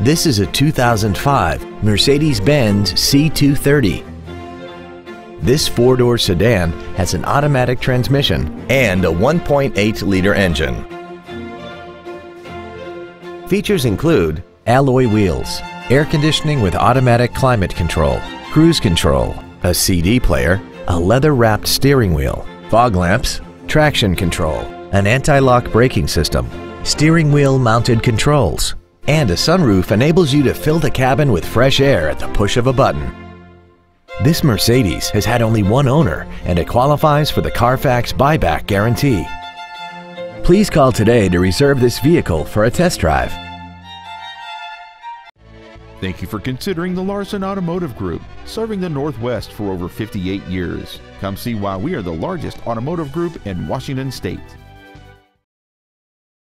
This is a 2005 Mercedes-Benz C230. This four-door sedan has an automatic transmission and a 1.8-liter engine. Features include alloy wheels, air conditioning with automatic climate control, cruise control, a CD player, a leather-wrapped steering wheel, fog lamps, traction control, an anti-lock braking system, steering wheel mounted controls, and a sunroof enables you to fill the cabin with fresh air at the push of a button. This Mercedes has had only one owner and it qualifies for the Carfax buyback guarantee. Please call today to reserve this vehicle for a test drive. Thank you for considering the Larson Automotive Group, serving the Northwest for over 58 years. Come see why we are the largest automotive group in Washington State.